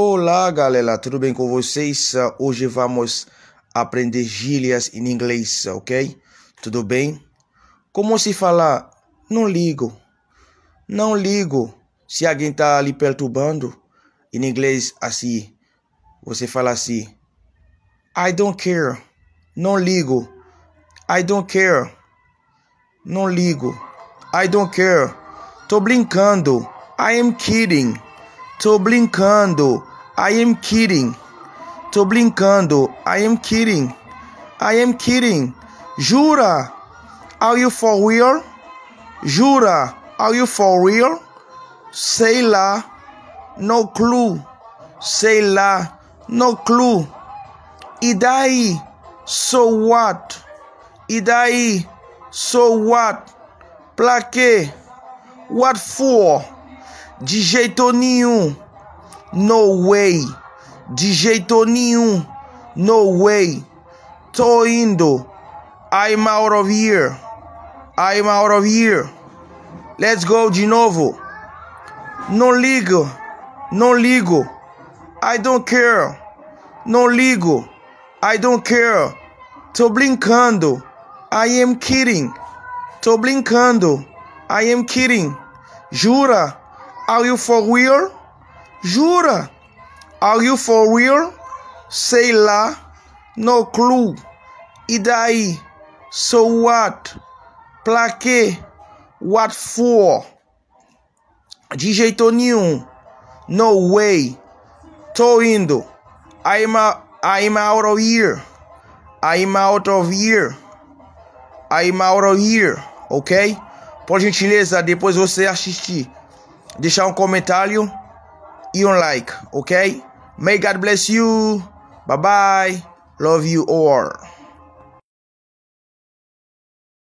Olá, galera, tudo bem com vocês? Hoje vamos aprender gírias em inglês, ok? Tudo bem? Como se fala? Não ligo. Não ligo. Se alguém tá ali perturbando, em inglês assim, você fala assim: I don't care. Não ligo. I don't care. Não ligo. I don't care. Tô brincando. I am kidding. Tô brincando. I am kidding. Tô brincando. I am kidding. I am kidding. Jura? Are you for real? Jura? Are you for real? Sei lá. No clue. Sei lá. No clue. E daí? So what? E daí? So what? Pra quê? What for? De jeito nenhum. No way. De jeito nenhum. No way. Tô indo. I'm out of here. I'm out of here. Let's go de novo. Não ligo. Não ligo. I don't care. Não ligo. I don't care. Tô brincando. I am kidding. Tô brincando. I am kidding. Jura? Are you for real? Jura? Are you for real? Sei lá. No clue. E daí? So what? Pra quê? What for? De jeito nenhum. No way. Tô indo. I'm, a, I'm out of here. I'm out of here. I'm out of here. Ok? Por gentileza, depois você assistir deixar um comentário e um like, ok? May God bless you. Bye bye. Love you all.